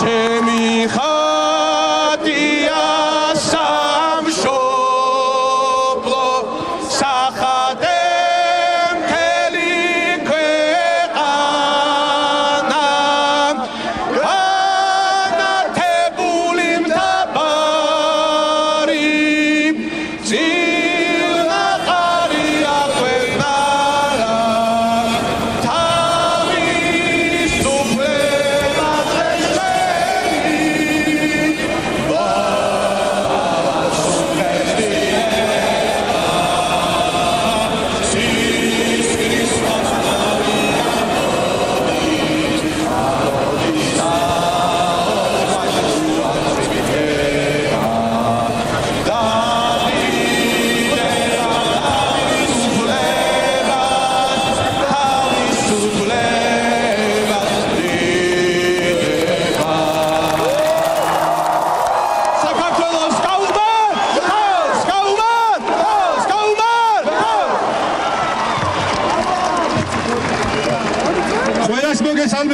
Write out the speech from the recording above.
Temi Ha. Convocation